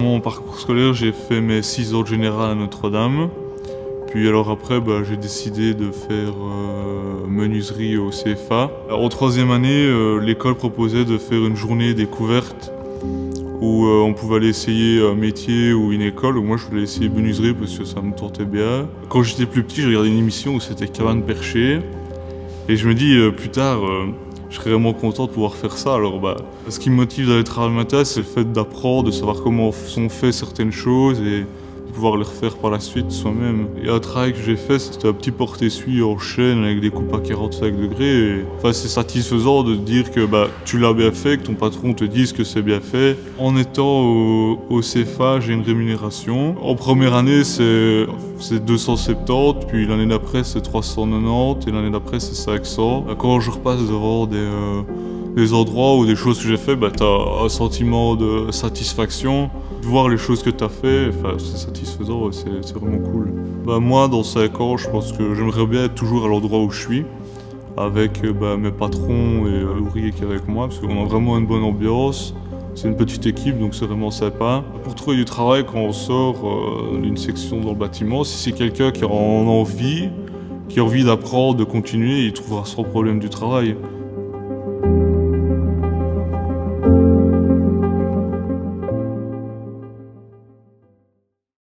Mon parcours scolaire, j'ai fait mes 6 ordres générales à Notre-Dame. Puis alors après, bah, j'ai décidé de faire euh, menuiserie au CFA. En troisième année, euh, l'école proposait de faire une journée découverte où euh, on pouvait aller essayer un métier ou une école. Moi, je voulais essayer menuiserie parce que ça me tentait bien. Quand j'étais plus petit, j'ai regardé une émission où c'était cabane perchée. Et je me dis, plus tard, je serais vraiment content de pouvoir faire ça. Alors, bah, ce qui me motive d'aller travailler le matin, c'est le fait d'apprendre, de savoir comment sont faites certaines choses pouvoir les refaire par la suite soi-même. Et un travail que j'ai fait, c'était un petit porte-essuie en chaîne avec des coupes à 45 degrés. Enfin, c'est satisfaisant de dire que bah, tu l'as bien fait, que ton patron te dise que c'est bien fait. En étant au, CFA, j'ai une rémunération. En première année, c'est 270, puis l'année d'après, c'est 390, et l'année d'après, c'est 500. Quand je repasse devant des... Euh, des endroits ou des choses que j'ai fait, bah, tu as un sentiment de satisfaction. Voir les choses que tu as fait, c'est satisfaisant, c'est vraiment cool. Bah, moi, dans 5 ans, je pense que j'aimerais bien être toujours à l'endroit où je suis, avec bah, mes patrons et euh, l'ouvrier qui est avec moi, parce qu'on a vraiment une bonne ambiance. C'est une petite équipe, donc c'est vraiment sympa. Pour trouver du travail, quand on sort euh, d'une section dans le bâtiment, si c'est quelqu'un qui a envie, qui a envie d'apprendre, de continuer, il trouvera sans problème du travail.